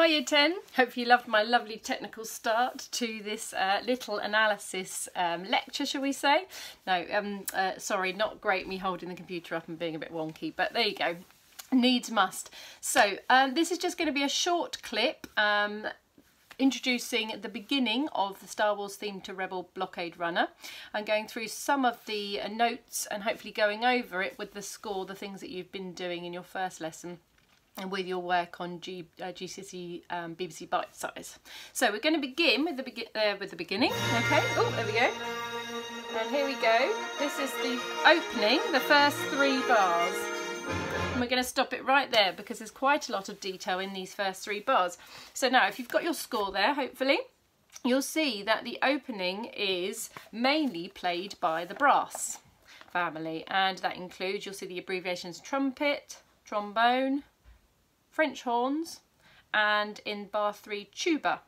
Hi Year 10, hope you loved my lovely technical start to this uh, little analysis um, lecture shall we say. No, um, uh, sorry, not great me holding the computer up and being a bit wonky, but there you go, needs must. So um, this is just going to be a short clip um, introducing the beginning of the Star Wars theme to Rebel Blockade Runner and going through some of the uh, notes and hopefully going over it with the score, the things that you've been doing in your first lesson and with your work on G, uh, GCSE um, BBC Bitesize. So we're going to begin with the, be uh, with the beginning. Okay, oh, there we go. And here we go. This is the opening, the first three bars. And we're going to stop it right there because there's quite a lot of detail in these first three bars. So now, if you've got your score there, hopefully, you'll see that the opening is mainly played by the brass family. And that includes, you'll see the abbreviations trumpet, trombone, French horns, and in bar three, tuba.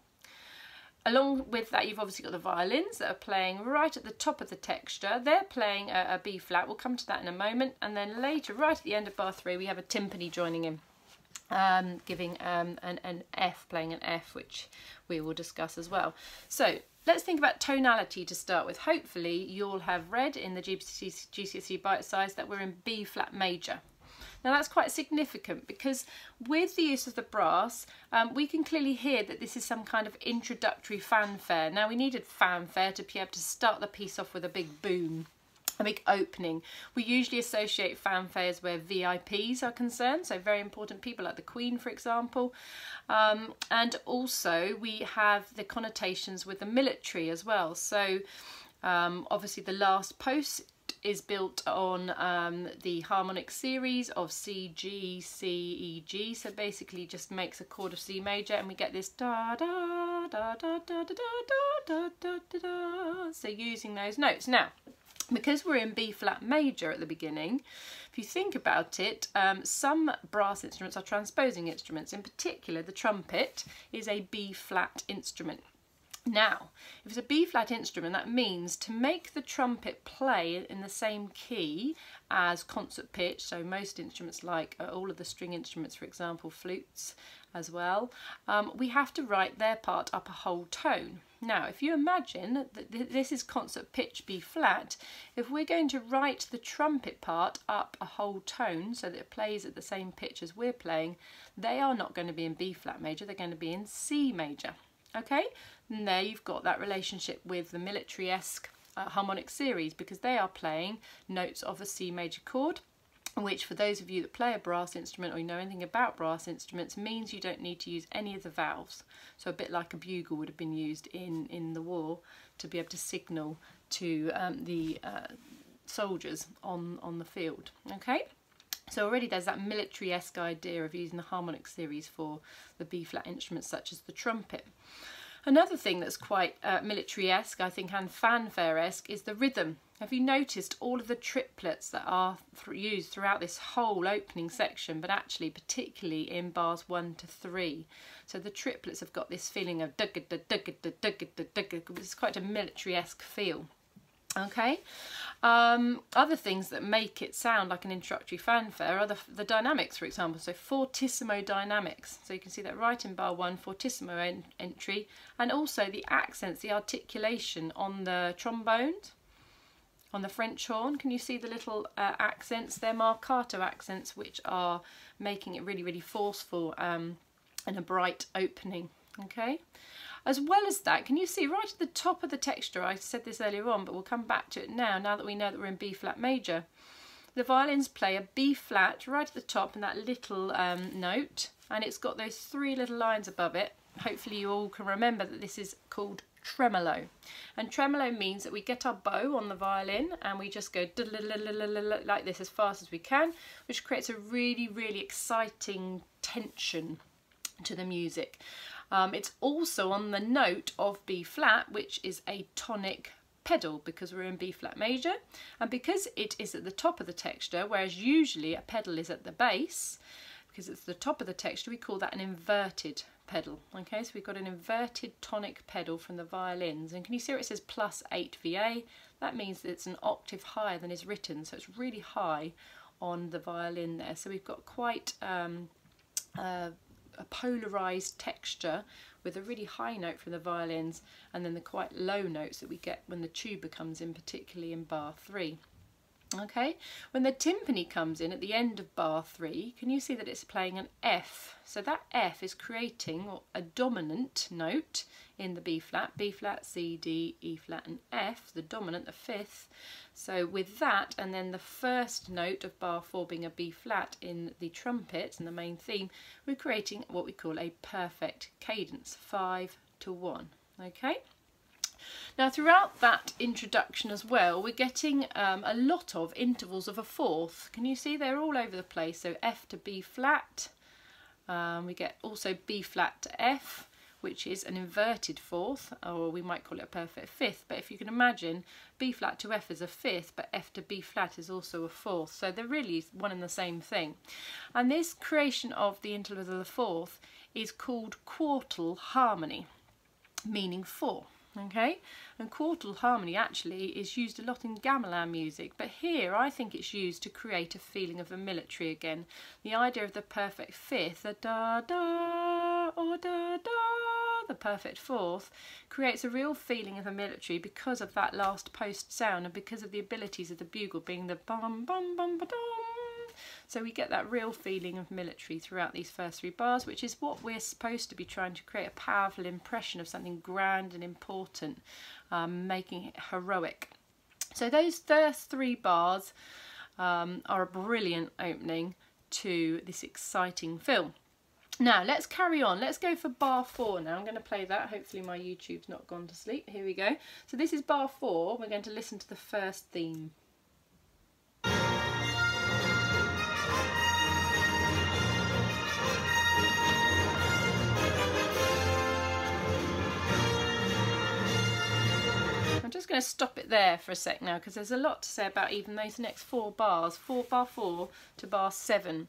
Along with that, you've obviously got the violins that are playing right at the top of the texture. They're playing a, a B flat. We'll come to that in a moment. And then later, right at the end of bar three, we have a timpani joining in, um, giving um, an, an F, playing an F, which we will discuss as well. So let's think about tonality to start with. Hopefully, you'll have read in the GCSE, GCSE Bitesize that we're in B flat major. Now that's quite significant because with the use of the brass, um, we can clearly hear that this is some kind of introductory fanfare. Now we needed fanfare to be able to start the piece off with a big boom a big opening. We usually associate fanfares where VIPs are concerned, so very important people like the Queen, for example. Um, and also we have the connotations with the military as well. So um, obviously the last post is built on um, the harmonic series of C, G, C, E, G. So basically just makes a chord of C major and we get this da da da da da da da da da da da. So using those notes. Now, because we're in B flat major at the beginning, if you think about it, um, some brass instruments are transposing instruments. In particular, the trumpet is a B flat instrument. Now, if it's a B flat instrument, that means to make the trumpet play in the same key as concert pitch, so most instruments like uh, all of the string instruments, for example, flutes as well, um, we have to write their part up a whole tone. Now, if you imagine that th this is concert pitch B flat, if we're going to write the trumpet part up a whole tone so that it plays at the same pitch as we're playing, they are not going to be in B flat major, they're going to be in C major. Okay, and there you've got that relationship with the military-esque uh, harmonic series because they are playing notes of a C major chord which for those of you that play a brass instrument or you know anything about brass instruments means you don't need to use any of the valves. So a bit like a bugle would have been used in, in the war to be able to signal to um, the uh, soldiers on, on the field. Okay. So already there's that military-esque idea of using the harmonic series for the B-flat instruments such as the trumpet. Another thing that's quite uh, military-esque, I think, and fanfare-esque is the rhythm. Have you noticed all of the triplets that are th used throughout this whole opening section, but actually particularly in bars one to three? So the triplets have got this feeling of dugga da dugga da dugga da dugga. it's quite a military-esque feel. Okay, um, other things that make it sound like an introductory fanfare are the, the dynamics, for example. So fortissimo dynamics. So you can see that right in bar one, fortissimo en entry, and also the accents, the articulation on the trombones, on the French horn. Can you see the little uh, accents? They're marcato accents, which are making it really, really forceful um, and a bright opening. Okay. As well as that, can you see right at the top of the texture, I said this earlier on, but we'll come back to it now, now that we know that we're in B flat major. The violins play a B flat right at the top and that little um, note, and it's got those three little lines above it. Hopefully you all can remember that this is called tremolo. And tremolo means that we get our bow on the violin and we just go like this as fast as we can, which creates a really, really exciting tension to the music. Um, it's also on the note of B flat, which is a tonic pedal because we're in B flat major. And because it is at the top of the texture whereas usually a pedal is at the bass because it's the top of the texture we call that an inverted pedal. Okay so we've got an inverted tonic pedal from the violins. And can you see where it says plus 8 VA that means that it's an octave higher than is written so it's really high on the violin there. So we've got quite um, uh, a polarized texture with a really high note from the violins and then the quite low notes that we get when the tuba comes in, particularly in bar three. Okay, when the timpani comes in at the end of bar three, can you see that it's playing an F? So that F is creating a dominant note in the B flat, B flat, C, D, E flat and F, the dominant, the fifth. So with that and then the first note of bar four being a B flat in the trumpet and the main theme, we're creating what we call a perfect cadence, five to one. Okay. Now throughout that introduction as well we're getting um, a lot of intervals of a fourth. Can you see they're all over the place so F to B flat, um, we get also B flat to F which is an inverted fourth or we might call it a perfect fifth but if you can imagine B flat to F is a fifth but F to B flat is also a fourth. So they're really one and the same thing. And this creation of the interval of the fourth is called quartal harmony meaning four okay? And quartal harmony actually is used a lot in gamelan music but here I think it's used to create a feeling of the military again. The idea of the perfect fifth the da da or da da the perfect fourth creates a real feeling of the military because of that last post sound and because of the abilities of the bugle being the bum bum bum ba dum so we get that real feeling of military throughout these first three bars, which is what we're supposed to be trying to create a powerful impression of something grand and important, um, making it heroic. So those first three bars um, are a brilliant opening to this exciting film. Now let's carry on. Let's go for bar four now. I'm going to play that. Hopefully my YouTube's not gone to sleep. Here we go. So this is bar four. We're going to listen to the first theme. Going to stop it there for a sec now because there's a lot to say about even those next four bars, four bar four to bar seven.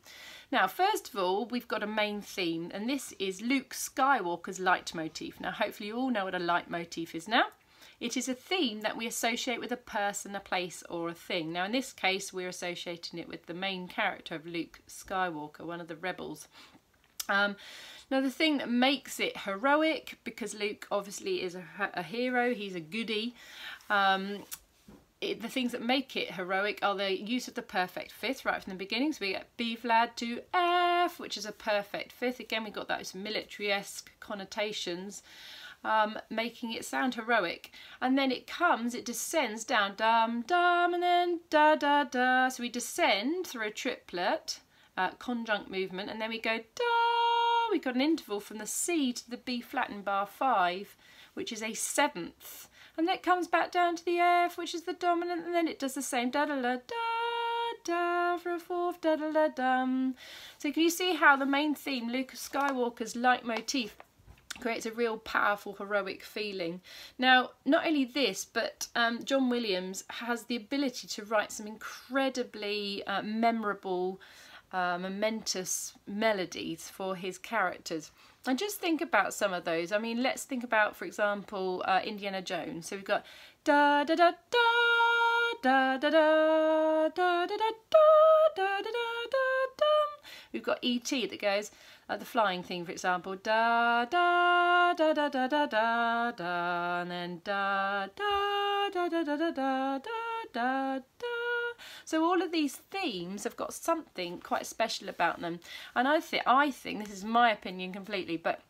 Now, first of all, we've got a main theme, and this is Luke Skywalker's leitmotif. Now, hopefully you all know what a leitmotif is now. It is a theme that we associate with a person, a place or a thing. Now in this case we're associating it with the main character of Luke Skywalker, one of the rebels. Um, now the thing that makes it heroic, because Luke obviously is a, a hero, he's a goody, um, it, the things that make it heroic are the use of the perfect fifth right from the beginning. So we get B flat to F, which is a perfect fifth. Again, we've got those military-esque connotations, um, making it sound heroic. And then it comes, it descends down, dum, dum, and then da, da, da. So we descend through a triplet, uh, conjunct movement, and then we go da, we've got an interval from the C to the B flat in bar 5, which is a seventh. And then it comes back down to the F, which is the dominant, and then it does the same da da da da da for a fourth da da da dum. So can you see how the main theme, Luke Skywalker's leitmotif, creates a real powerful heroic feeling. Now, not only this, but um, John Williams has the ability to write some incredibly uh, memorable uh, momentous melodies for his characters. And just think about some of those. I mean, let's think about, for example, uh, Indiana Jones. So we've got da da da da da da da da da da da da da da. We've got E.T. that goes uh, the flying thing, for example, da da da da da da da da, and then da da da da da da da da da. So all of these themes have got something quite special about them. And I think, I think, this is my opinion completely, but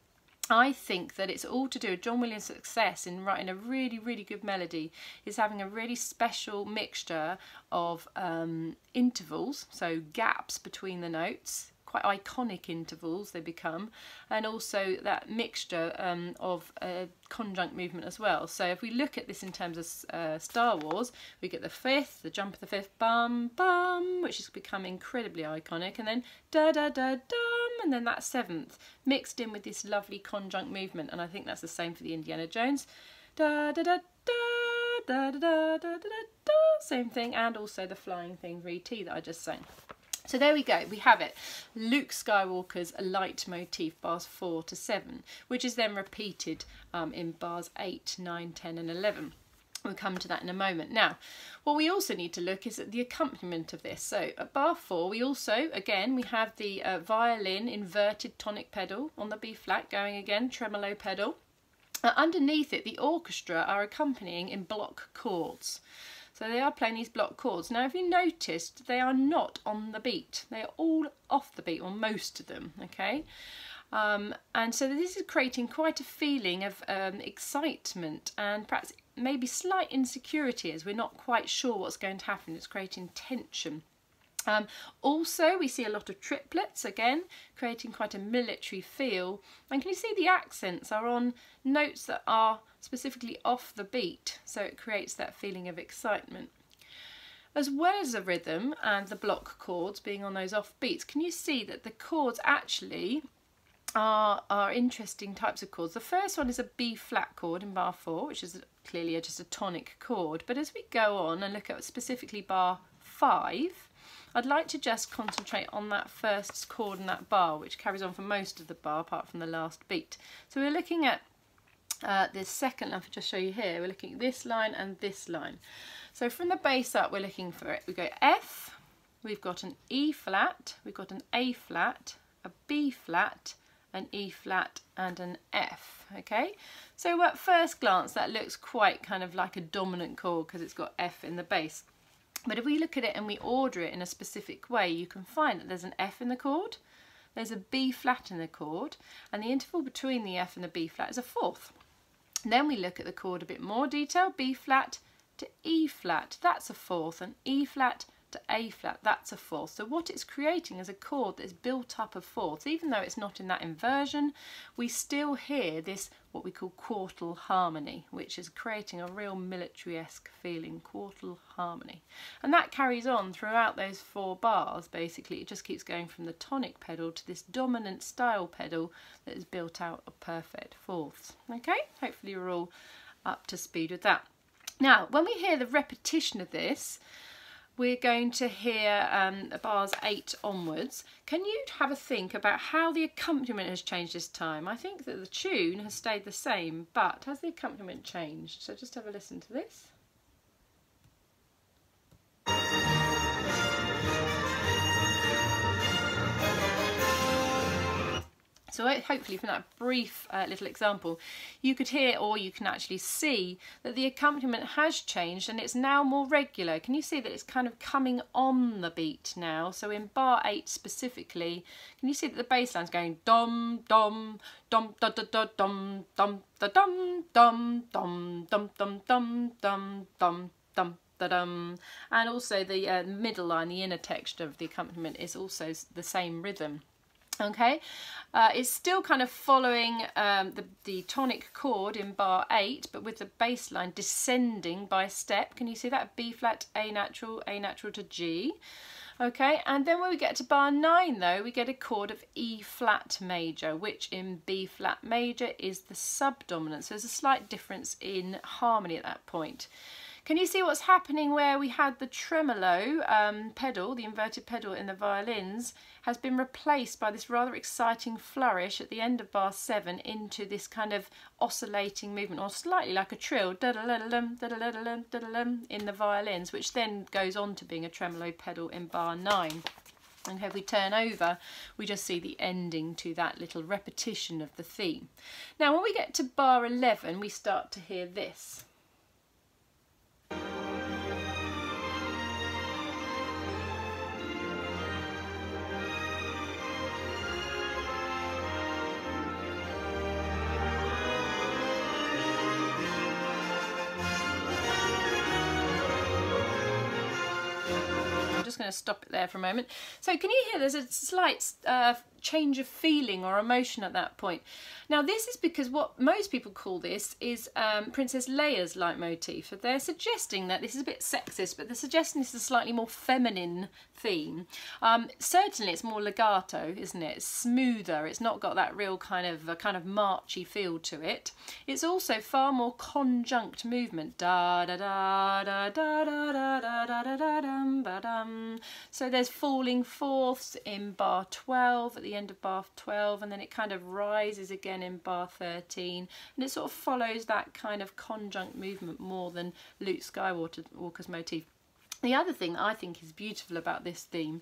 I think that it's all to do with John Williams' success in writing a really, really good melody is having a really special mixture of um, intervals, so gaps between the notes, quite iconic intervals they become and also that mixture um, of a conjunct movement as well so if we look at this in terms of uh, Star Wars we get the fifth the jump of the fifth bum bum which has become incredibly iconic and then da da da dum and then that seventh mixed in with this lovely conjunct movement and I think that's the same for the Indiana Jones da da da da da da da da da da same thing and also the flying thing for ET that I just sang. So there we go, we have it. Luke Skywalker's leitmotif, bars 4 to 7, which is then repeated um, in bars 8, 9, 10 and 11. We'll come to that in a moment. Now, what we also need to look is at the accompaniment of this. So at bar four, we also, again, we have the uh, violin inverted tonic pedal on the B flat going again, tremolo pedal. Uh, underneath it, the orchestra are accompanying in block chords. So they are playing these block chords. Now, if you noticed, they are not on the beat. They are all off the beat, or most of them, okay? Um, and so this is creating quite a feeling of um, excitement and perhaps maybe slight insecurity as we're not quite sure what's going to happen. It's creating tension. Um, also, we see a lot of triplets, again, creating quite a military feel. And can you see the accents are on notes that are specifically off the beat, so it creates that feeling of excitement. As well as the rhythm and the block chords being on those off beats, can you see that the chords actually are, are interesting types of chords. The first one is a B flat chord in bar four, which is clearly just a tonic chord. But as we go on and look at specifically bar five, I'd like to just concentrate on that first chord in that bar, which carries on for most of the bar apart from the last beat. So we're looking at uh, this second line, I'll just show you here, we're looking at this line and this line. So from the bass up, we're looking for it. We go F, we've got an E flat, we've got an A flat, a B flat, an E flat and an F, okay? So at first glance that looks quite kind of like a dominant chord because it's got F in the bass. But if we look at it and we order it in a specific way, you can find that there's an F in the chord, there's a B flat in the chord, and the interval between the F and the B flat is a fourth. And then we look at the chord a bit more detail, B flat to E flat, that's a fourth, and E flat to A flat, that's a fourth. So what it's creating is a chord that's built up of fourths. Even though it's not in that inversion, we still hear this, what we call quartal harmony, which is creating a real military-esque feeling, quartal harmony. And that carries on throughout those four bars, basically. It just keeps going from the tonic pedal to this dominant style pedal that is built out of perfect fourths. Okay, hopefully you're all up to speed with that. Now, when we hear the repetition of this, we're going to hear um, bars 8 onwards. Can you have a think about how the accompaniment has changed this time? I think that the tune has stayed the same, but has the accompaniment changed? So just have a listen to this. So hopefully from that brief uh, little example, you could hear or you can actually see that the accompaniment has changed and it's now more regular. Can you see that it's kind of coming on the beat now? So in bar 8 specifically, can you see that the bass line's going dum dum dum da da da dum dum da dum dum dum dum dum dum dum dum dum and also the uh, middle line, the inner texture of the accompaniment is also the same rhythm okay? Uh, it's still kind of following um, the, the tonic chord in bar 8 but with the bass line descending by step. Can you see that? B flat A natural A natural to G. Okay? And then when we get to bar 9 though we get a chord of E flat major which in B flat major is the subdominant. So there's a slight difference in harmony at that point can you see what's happening where we had the tremolo um, pedal, the inverted pedal in the violins, has been replaced by this rather exciting flourish at the end of bar 7 into this kind of oscillating movement, or slightly like a trill, in the violins, which then goes on to being a tremolo pedal in bar 9. And if we turn over, we just see the ending to that little repetition of the theme. Now, when we get to bar 11, we start to hear this. Just going to stop it there for a moment. So can you hear there's a slight uh, change of feeling or emotion at that point. Now this is because what most people call this is um, Princess Leia's leitmotif. They're suggesting that this is a bit sexist, but they're suggesting this is a slightly more feminine theme. Um, certainly it's more legato, isn't it? It's smoother. It's not got that real kind of a kind of marchy feel to it. It's also far more conjunct movement. Da da da da da da da da da da. So there's falling fourths in bar 12 at the end of bar 12 and then it kind of rises again in bar 13 and it sort of follows that kind of conjunct movement more than Luke Skywalker's motif. The other thing that I think is beautiful about this theme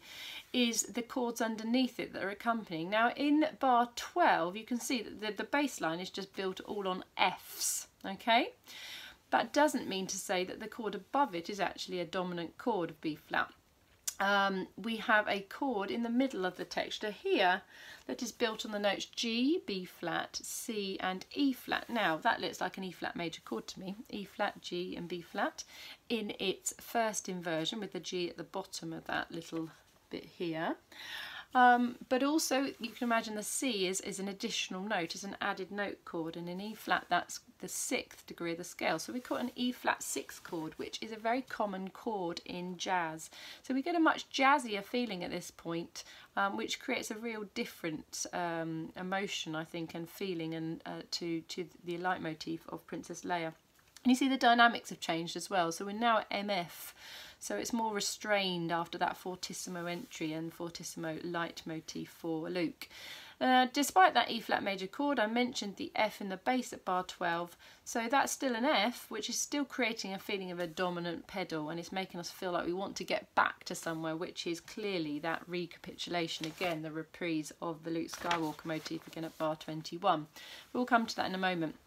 is the chords underneath it that are accompanying. Now in bar 12 you can see that the, the bass line is just built all on Fs, okay? That doesn't mean to say that the chord above it is actually a dominant chord of B flat um, we have a chord in the middle of the texture here that is built on the notes G, B flat, C and E flat. Now that looks like an E flat major chord to me, E flat, G and B flat in its first inversion with the G at the bottom of that little bit here. Um, but also you can imagine the C is, is an additional note, is an added note chord and in E flat that's the sixth degree of the scale. So we call it an E flat sixth chord which is a very common chord in jazz. So we get a much jazzier feeling at this point um, which creates a real different um, emotion I think and feeling and uh, to, to the leitmotif of Princess Leia. And you see the dynamics have changed as well. So we're now at MF. So it's more restrained after that fortissimo entry and fortissimo leitmotif for Luke. Uh, despite that E-flat major chord, I mentioned the F in the bass at bar 12, so that's still an F, which is still creating a feeling of a dominant pedal, and it's making us feel like we want to get back to somewhere, which is clearly that recapitulation, again, the reprise of the Luke Skywalker motif again at bar 21. We'll come to that in a moment.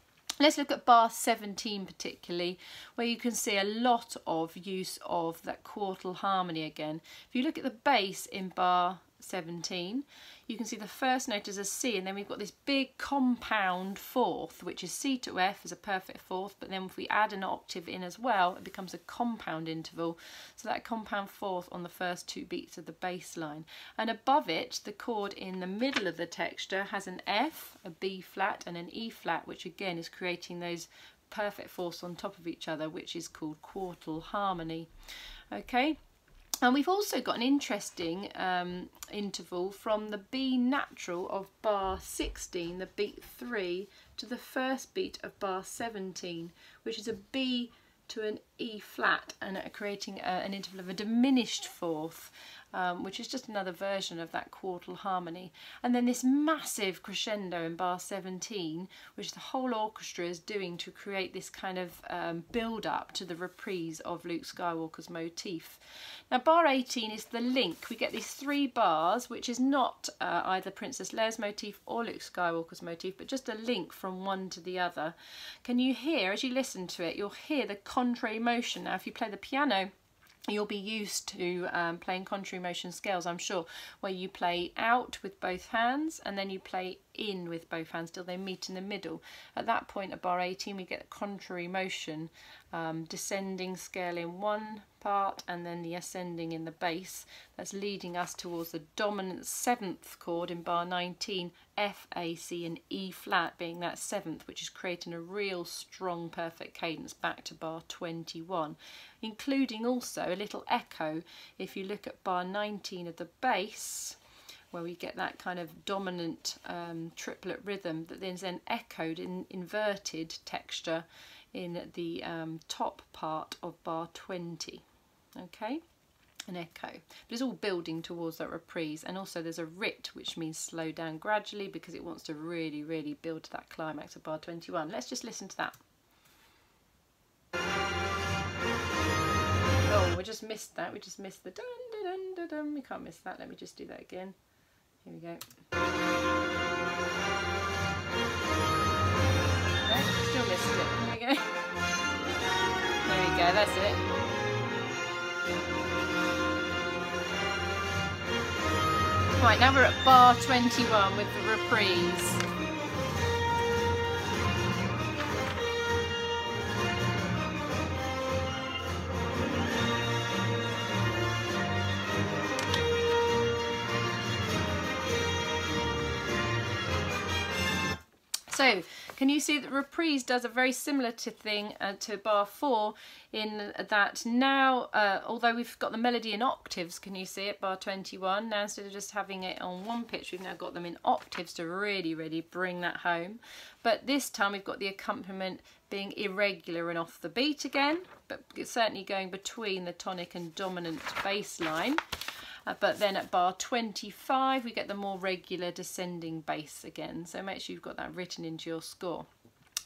Let's look at bar 17 particularly, where you can see a lot of use of that quartal harmony again. If you look at the bass in bar 17, you can see the first note is a C and then we've got this big compound fourth which is C to F as a perfect fourth but then if we add an octave in as well it becomes a compound interval. So that compound fourth on the first two beats of the bass line and above it the chord in the middle of the texture has an F, a B flat and an E flat which again is creating those perfect fourths on top of each other which is called quartal harmony. Okay and we've also got an interesting um, interval from the B natural of bar 16, the beat 3, to the first beat of bar 17, which is a B to an E flat and creating a, an interval of a diminished fourth um, which is just another version of that quartal harmony. And then this massive crescendo in bar 17, which the whole orchestra is doing to create this kind of um, build up to the reprise of Luke Skywalker's motif. Now bar 18 is the link. We get these three bars, which is not uh, either Princess Leia's motif or Luke Skywalker's motif, but just a link from one to the other. Can you hear, as you listen to it, you'll hear the contrary motion. Now if you play the piano, you'll be used to um, playing contrary motion scales, I'm sure, where you play out with both hands and then you play in with both hands till they meet in the middle. At that point at bar 18 we get a contrary motion, um, descending scale in one part and then the ascending in the bass. That's leading us towards the dominant seventh chord in bar 19, F, A, C and E flat being that seventh which is creating a real strong perfect cadence back to bar 21 including also a little echo if you look at bar 19 of the bass where we get that kind of dominant um, triplet rhythm that is then echoed in inverted texture in the um, top part of bar 20 okay? An echo. But it's all building towards that reprise. And also there's a rit which means slow down gradually because it wants to really really build to that climax of bar 21 let's just listen to that. Oh we just missed that. We just missed the dun dun dun dun, we can't miss that. Let me just do that again. Here we go. Still missed it. Here we go. There we go, that's it. Right, now we're at bar 21 with the reprise. Can you see that Reprise does a very similar to thing uh, to bar 4 in that now, uh, although we've got the melody in octaves, can you see it, bar 21, now instead of just having it on one pitch, we've now got them in octaves to really, really bring that home. But this time we've got the accompaniment being irregular and off the beat again, but certainly going between the tonic and dominant bass line. Uh, but then at bar 25, we get the more regular descending bass again. So make sure you've got that written into your score.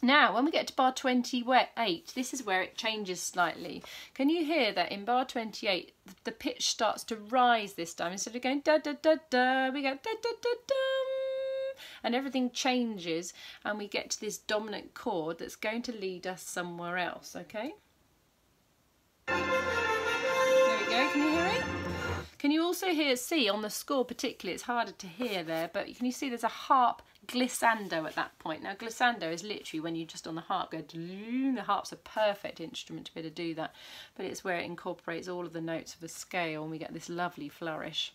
Now, when we get to bar 28, this is where it changes slightly. Can you hear that in bar 28, the pitch starts to rise this time? Instead of going da da da da, we go da da da da and everything changes and we get to this dominant chord that's going to lead us somewhere else, okay? There we go, can you hear it? Can you also hear, see on the score particularly, it's harder to hear there, but can you see there's a harp glissando at that point. Now glissando is literally when you just on the harp go, the harp's a perfect instrument to be able to do that, but it's where it incorporates all of the notes of a scale and we get this lovely flourish.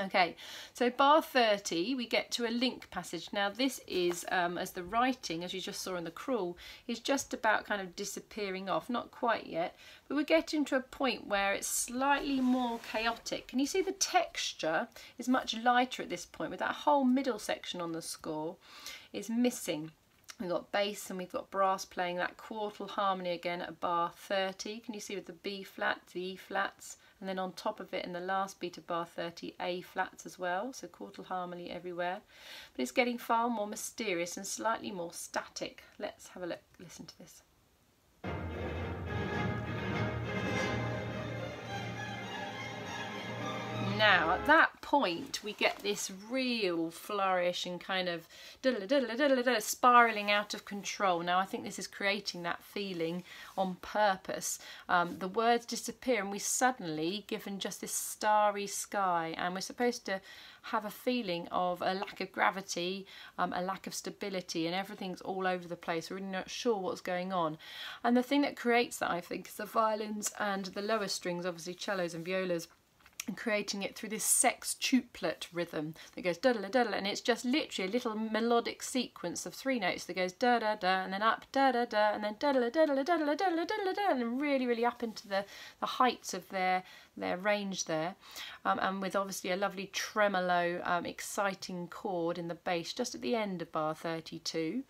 Okay, so bar 30, we get to a link passage. Now this is, um, as the writing, as you just saw in the crawl, is just about kind of disappearing off. Not quite yet, but we're getting to a point where it's slightly more chaotic. Can you see the texture is much lighter at this point, with that whole middle section on the score is missing. We've got bass and we've got brass playing that quartal harmony again at bar 30. Can you see with the B flat, the E flats, and then on top of it in the last beat of bar 30 A flats as well. So quartal harmony everywhere. But it's getting far more mysterious and slightly more static. Let's have a look listen to this. Now at that point we get this real flourish and kind of spiraling out of control. Now I think this is creating that feeling on purpose. Um, the words disappear and we suddenly given just this starry sky and we're supposed to have a feeling of a lack of gravity, um, a lack of stability, and everything's all over the place. We're really not sure what's going on. And the thing that creates that, I think, is the violins and the lower strings, obviously cellos and violas, and creating it through this sextuplet rhythm that goes da da da da and it's just literally a little melodic sequence of three notes that goes da da da and then up da da da and then da da da da da da da da da da and really really up into the the heights of their their range there um, and with obviously a lovely tremolo um, exciting chord in the bass just at the end of bar 32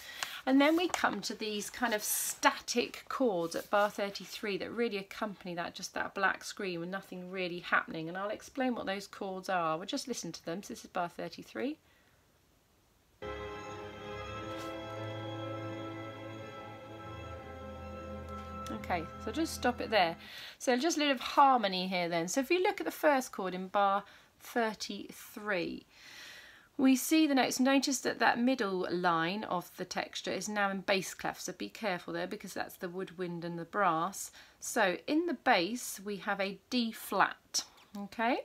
and then we come to these kind of static chords at bar 33 that really accompany that just that black screen with nothing really happening. And I'll explain what those chords are. We'll just listen to them. So this is bar 33 Okay, so just stop it there. So just a little of harmony here then. So if you look at the first chord in bar 33, we see the notes. Notice that that middle line of the texture is now in bass clef, so be careful there because that's the woodwind and the brass. So in the bass we have a D flat, okay?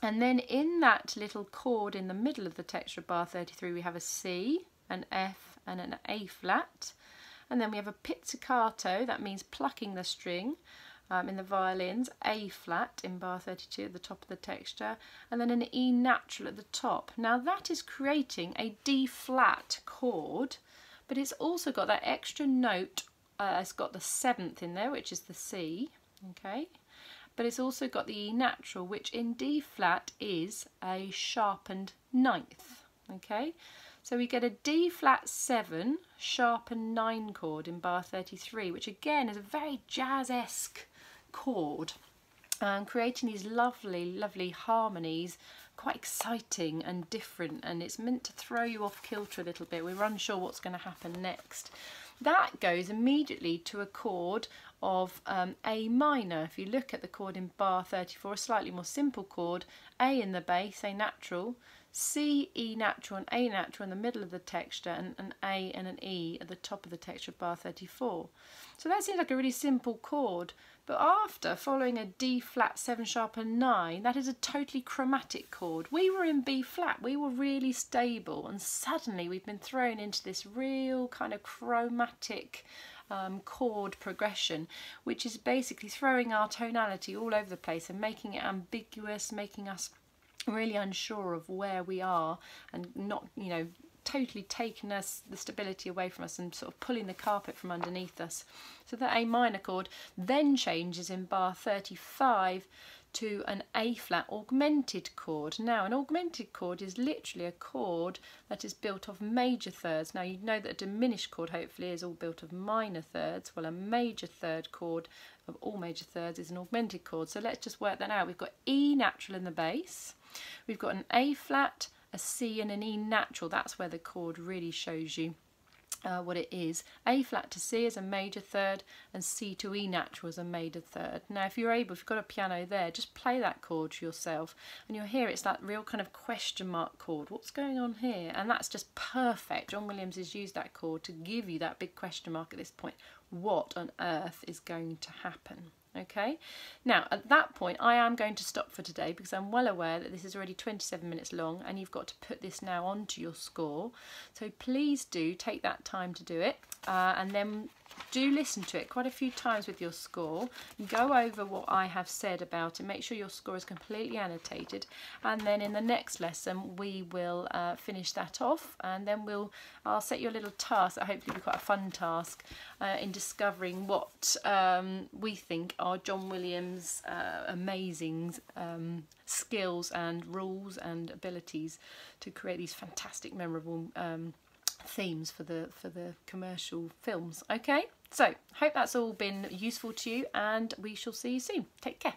And then in that little chord in the middle of the texture bar 33 we have a C, an F and an A flat and then we have a pizzicato, that means plucking the string um, in the violins, A flat in bar 32 at the top of the texture, and then an E natural at the top. Now that is creating a D flat chord, but it's also got that extra note, uh, it's got the seventh in there, which is the C, okay? But it's also got the E natural, which in D flat is a sharpened ninth, okay? So we get a D flat 7 sharp and 9 chord in bar 33, which again is a very jazz-esque chord and creating these lovely, lovely harmonies, quite exciting and different and it's meant to throw you off kilter a little bit. We're unsure what's going to happen next. That goes immediately to a chord of um, A minor. If you look at the chord in bar 34, a slightly more simple chord, A in the bass, A natural, C, E natural and A natural in the middle of the texture and an A and an E at the top of the texture of bar 34. So that seems like a really simple chord, but after following a D flat 7 sharp and 9, that is a totally chromatic chord. We were in B flat, we were really stable, and suddenly we've been thrown into this real kind of chromatic um, chord progression, which is basically throwing our tonality all over the place and making it ambiguous, making us really unsure of where we are and not, you know, totally taking us the stability away from us and sort of pulling the carpet from underneath us. So that A minor chord then changes in bar 35 to an A flat augmented chord. Now an augmented chord is literally a chord that is built of major thirds. Now you know that a diminished chord hopefully is all built of minor thirds. Well a major third chord of all major thirds is an augmented chord. So let's just work that out. We've got E natural in the bass. We've got an A flat, a C and an E natural. That's where the chord really shows you uh, what it is. A flat to C is a major third and C to E natural is a major third. Now if you're able, if you've got a piano there, just play that chord to yourself and you'll hear it's that real kind of question mark chord. What's going on here? And that's just perfect. John Williams has used that chord to give you that big question mark at this point. What on earth is going to happen? Okay? Now at that point I am going to stop for today because I'm well aware that this is already 27 minutes long and you've got to put this now onto your score. So please do take that time to do it uh, and then do listen to it quite a few times with your score. Go over what I have said about it make sure your score is completely annotated and then in the next lesson we will uh, finish that off and then we'll I'll set you a little task that hopefully will be quite a fun task uh, in discovering what um, we think are John Williams uh, amazing um, skills and rules and abilities to create these fantastic memorable um, themes for the for the commercial films. Okay? So hope that's all been useful to you and we shall see you soon. Take care